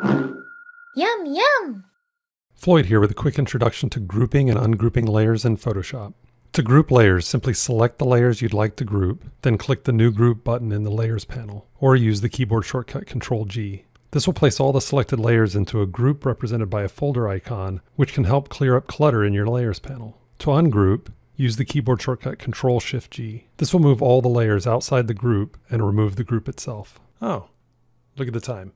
Yum, yum! Floyd here with a quick introduction to grouping and ungrouping layers in Photoshop. To group layers, simply select the layers you'd like to group, then click the New Group button in the Layers panel, or use the keyboard shortcut Ctrl G. This will place all the selected layers into a group represented by a folder icon, which can help clear up clutter in your Layers panel. To ungroup, use the keyboard shortcut Ctrl Shift G. This will move all the layers outside the group and remove the group itself. Oh, look at the time.